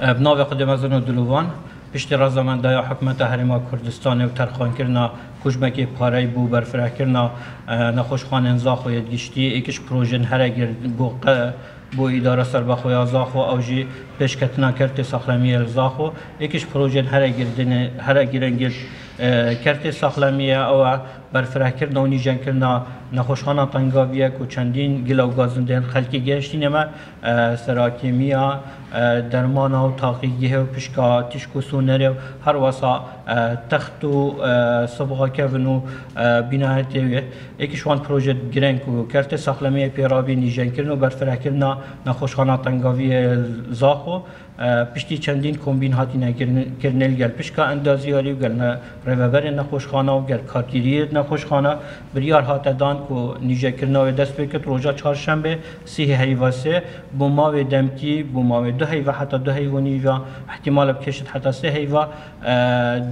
بناو خودم از دلوان پشتی رازمندای حکمت حریما کردستان و ترخان کرنا کشمکی پاره بو برفره کرنا نخوشخان انزا خوید گشتی ایکش پروژن هره گرد بو بو اداره سر بخوی ازاخو او جی پیش کتنا کرت ساخلمی الزاخو ایکش پروژن هره گردن هره گرنگیر کرت ساخلمی او برفره کردن و نیجن کردن نخوشخانه تنگاویه که چندین گلو گازندن خلکی گشتی نما سراکیمیا درمان و تاقیگیه و پشکا تشکو سونره هر واسا تخت و صبغا کفن و بینایت یکیش وان پروژه گرنگ و کرت ساخلمی پیرابی نیجن کردن و برفره کردن نخوشخانه تنگاویه زاخو پشتی چندین کمبین هاتی نکرنل گل پشکا اندازیاری و گل روبر نخوشخانه و گل کارگیری نخوشخانه بریار هات دان کو نیجه کرنا و دست بکت روژا چهارشنبه سی هیواسه بو ما و دمکی بو ما و دو هیوا حتی دو هیوانی و احتمال بکشت حتی سه هیوا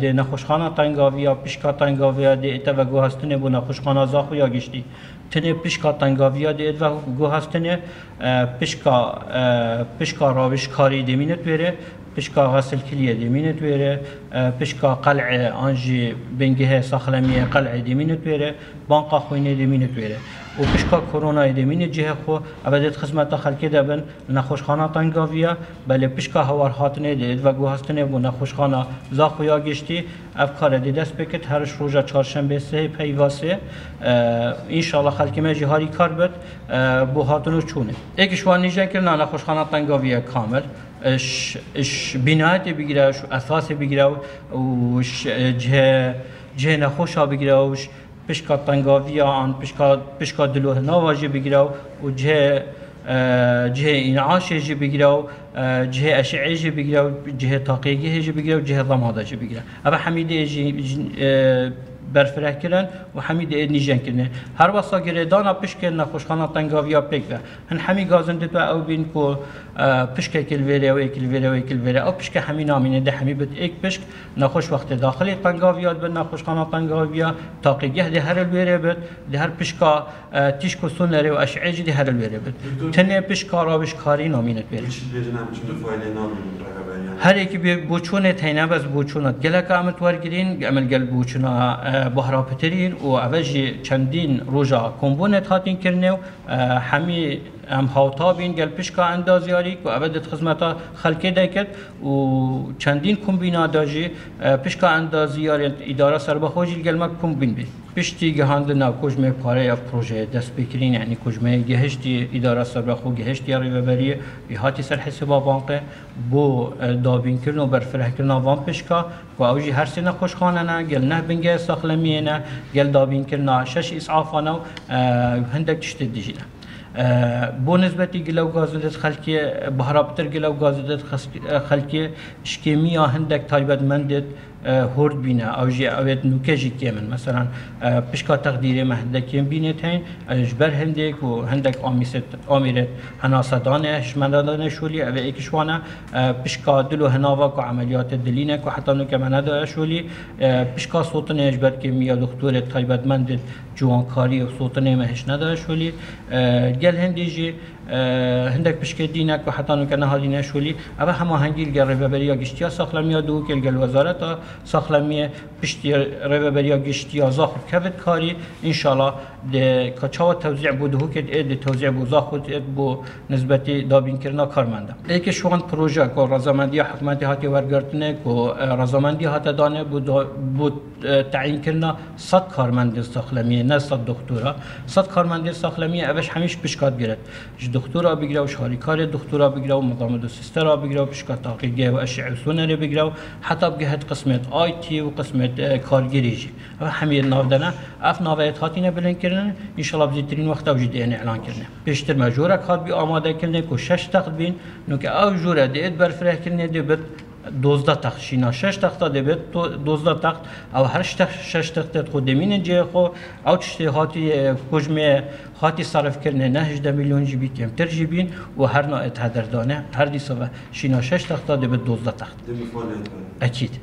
ده نخوشخانه تنگاویا پشکا تنگاویا ده ایتا و گو هستنه بو نخوشخانه زاخو یا گشتی تنه پشکا تنگاویا ده ایت و گو هستنه پشکا پشکا راوش کاری دمینت بره پشکا غسل کلیه دمینت بره پشکا قلعه آنجی بنگه ساخلمیه قلعه دمینت بره بانقا خوینه دمینت بره و پشکا کرونا دمین جه خو ابدت خدمت خلکی دبن نخوشخانه تنگاویا بله پشکا هوار هاتنه دید و گو هستنه بو نخوشخانه زاخو یا گشتی افکار دی دست بکت هرش روزا چهارشنبه سه پیواسه ان شاء الله خلکی ما جهاری کار بد بو هاتنو چونه یکیش وان نیجه کردن نخوشخانه تنگاویا کامل اش اش بنایت بگیره و اساس بگیره و جه جه نخوش ها بگیره و پشکا تنگاوی آن پشکا پشکا دلوه نواجه بگیره و جه جه انعاش جه بگیره و جه اشعه جه بگیره و جه تاقیگی جه بگیره و جه ضماده جه بگیره. اما حمیده جه برفره کردن و همین ده نیجن کردن هر واسا گردانا پشک نخوشخانه تنگاویا پک و هن همی گازنده تو او بین کو پشک کل ویره و کل ویره و کل ویره او پشک همی نامینه ده همی بد ایک پشک نخوش وقت داخل تنگاویا بد نخوشخانه تنگاویا تاقیگه ده هر الویره بد ده هر پشکا تیشکو سونره و اشعه ده هر الویره بد تنه پشکا راوش کاری نامینه Her iki bir buçune teynebez buçuna gelek amet var girin, emel gel buçuna bahra peterir u avji çendin roja kombonet hatin kirne hemi ام هاوتابین گل پیشکا اندازیاری و اول دت خدمتا خلکی دکت و چندین کمبینا داجی پیشکا اندازیاری اداره سربخوجی گلمک کمبین بی. پشتی گهاندنا کجمه پاره یا پروژه دست بکرین یعنی کجمه گهشتی اداره سر بخو گهشتی ریوبری هاتی سر حسابا بانقه بو دابین کردن و برفره کردن وان پشکا و اوجی هر سنه خوشخانه نه گل نه بنگه ساخلمیه نه گل دابین کردن شش اسعافانه و هندک تشت دیجینه بو نسبتی گلو گازدت خلکی بهرابتر گلو گازدت خلکی شکیمی هندک تایبت مندت هورد بینه او جی اوید نوکه جی کمن مثلا پشکا تقدیر مهندکیم بینه تین جبر هندک و هندک آمیست آمیرت هناسدانه هشمندانه شولی او ایکشوانه پشکا دلو هناوا کو عملیات دلینه کو حتی نو که منده شولی پشکا صوتنه جبر کمیا دکتور تایبت مند جوانکاری و صوتنه مهش نده شولی گل هندی جی هندك بشكل دينك وحتى نو كان هذه نشولي أبا هما هنجي الجر ريفابريا جشتيا ساخلميا دو كل جل وزارة ساخلميا بشتي ريفابريا جشتيا زاخر كفت كاري إن شاء الله ده كشوا توزيع بوده كد إد توزيع بو زاخر إد بو نسبة دابين كرنا كارمندا لكن شوان بروجا كو رزامندية حكومتي هاتي ورگرتنه كو رزامندية هاتا دانه بو بو تعيين كرنا صد كارمند ساخلمية نه صد دكتورة صد كارمند ساخلمية أبش دکتۆرا بگرە و شاریکارێ دکتۆرا بگرە و مقام دو سیستەرا بگرە و پشکا تاقیگە و ئەش عوسونەرێ بگرە و حتی حتا بگەهت قسمێت آیتی و قسمێت کارگیریژی ئەو هەمیر ناودەنە ئەف ناوەیەت هاتیینە بلێنکردن ئینشەڵا بزیترین وەختە و جدێنێ ئەلانکردن پێشتر مەژۆرە کاربی ئامادەکردێک و شش تەخت بین. نوکە ئەو ژورە دید برفره کردن دید 12 تخت شینا 6 تخت دبیت 12 تخت. او هر شش تخت خو دمین جه خو. او چشتی هاتی کجمه هاتی صرف کرنه نه 18 میلیون جی بیتیم تر جی بین و هر نایت اتحدر دانه هر دیسا و شینا 6 تخت. دبیت 12 تخت اکید.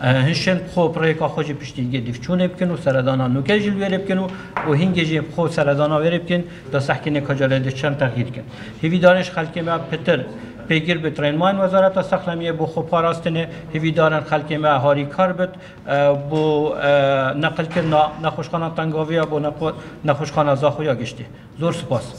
هنشن خو پرویکا خوش پشتیگه دیفچون اپکن و سردانا نوکه جل ویر اپکن و هنگه جی خو سردانا ویر اپکن دا سحکنه کجاله چند تغییر کن. هیوی دانش خلکه ما پتر پیگیر به ترینمان وزارت سخلمیه بو خوب پاراستنه هیوی دارن خلکی ما هاری کار بد بو نقل کن نخوشخانه تنگاوی بو نخوشخانه زاخویا گشتی. زور سپاس.